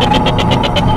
ハハハハ!